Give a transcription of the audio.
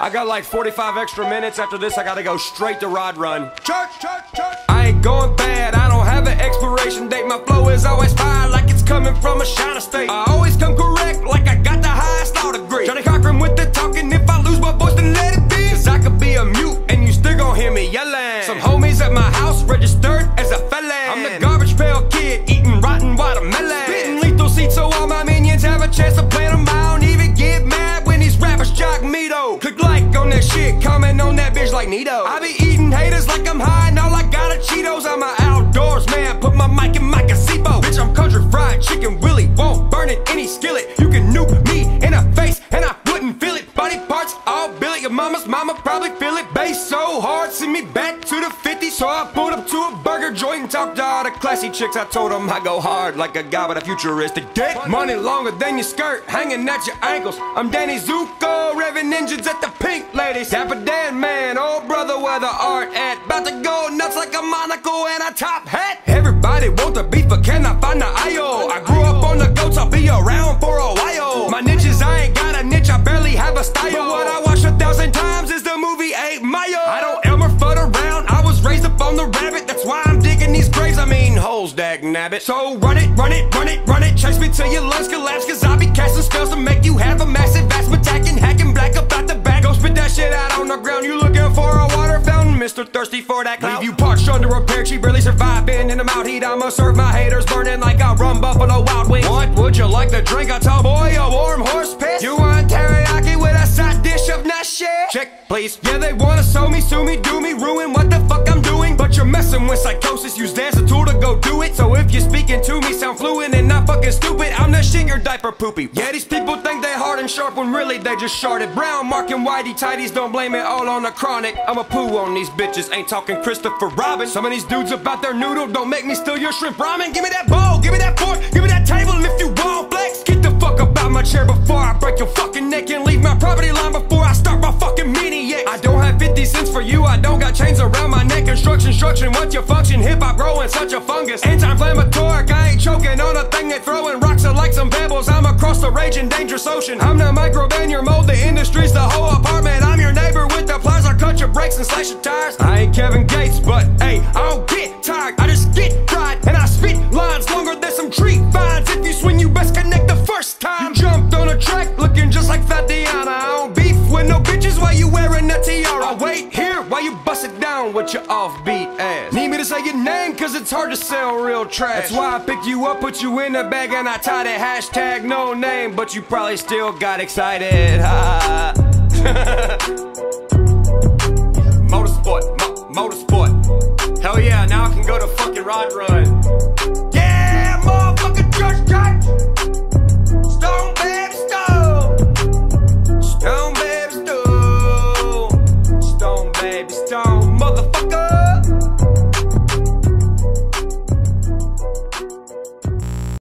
I got like 45 extra minutes. After this, I gotta go straight to Rod Run. Church, church, church. I ain't going bad. I don't have an expiration date. My flow is always fire, like it's coming from a shiner state. I always come correct, like I got the highest law degree. Johnnie Cochran with the talking. If I lose my voice, then let it be. Cause I could be a mute, and you still gon' hear me yelling. Some homies at my house registered on that like Nito. I be eating haters like I'm high, and all I got are Cheetos. I'm an outdoors man, put my mic in my gazebo. Bitch, I'm country fried chicken, Willie won't burn in any skillet. You can nuke me in the face, and I wouldn't feel it. Body parts all billet, your mama's mama probably feel it. And talked to all the classy chicks. I told them I go hard like a guy with a futuristic dick. Money longer than your skirt, hanging at your ankles. I'm Danny Zuko, revving engines at the pink ladies. Dapper Dan man, old brother, where the art at? About to go nuts like a monocle and a top hat. Everybody want the beef, but cannot find the IO. I grew up on the goats, I'll be around for a while. My niches, I ain't got a niche, I barely have a style. But what I watch a thousand times is the movie 8 Mile. Dag nabbit. So run it, run it, run it, run it. Chase me till your lungs collapse, cause I be casting spells to make you have a massive ass attacking, hacking black up out the bag. Go spit that shit out on the ground. You looking for a water fountain, Mr. Thirsty for that clout. Leave you parched under a pear tree, barely surviving in the mouth heat. I'ma serve my haters burning like a rum buffalo wild wing. What would you like to drink? A tall boy, a warm horse piss? You want teriyaki with a side dish of nashi? Check, please. Yeah, they wanna sue me, sue me, do me, ruin what the fuck I'm doing. But you're messing with psychosis. Use dance it. So if you're speaking to me, sound fluent and not fucking stupid. I'm the shit your diaper poopy. Yeah, these people think they hard and sharp when really they just sharded. Brown marking whitey tighties, don't blame it all on the chronic. I'm a poo on these bitches, ain't talking Christopher Robin. Some of these dudes about their noodle, don't make me steal your shrimp ramen. Give me that bowl, give me that fork, give me that table, and if you want flex, get the fuck up out my chair before I break your fucking neck and leave my property line before I start my fucking maniac. I don't have 50 cents for you, I don't got chains around my neck. Instruction, what's your function? Hip hop growing such a fungus. Anti-inflammatory, I ain't choking on a thing they throwing rocks are like some pebbles. I'm across the raging dangerous ocean. I'm the microbe in your mold, the industry's the whole apartment. I'm your neighbor with the pliers, I cut your brakes and slash your tires. I ain't Kevin Gates, but hey, I don't get tired. I just get fried, and I spit lines longer than some tree vines. If you swing, you best connect the first time. You jumped on a track looking just like Fatiana. Bust it down with your offbeat ass. Need me to say your name, cause it's hard to sell real trash. That's why I picked you up, put you in the bag, and I tied it hashtag no name, but you probably still got excited. Ha. motorsport, mo- motorsport. Hell yeah, now I can go to fucking Rod Run. motherfucker.